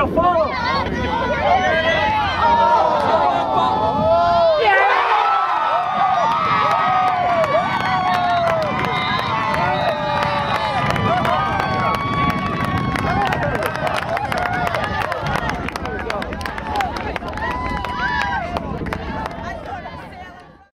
your phone.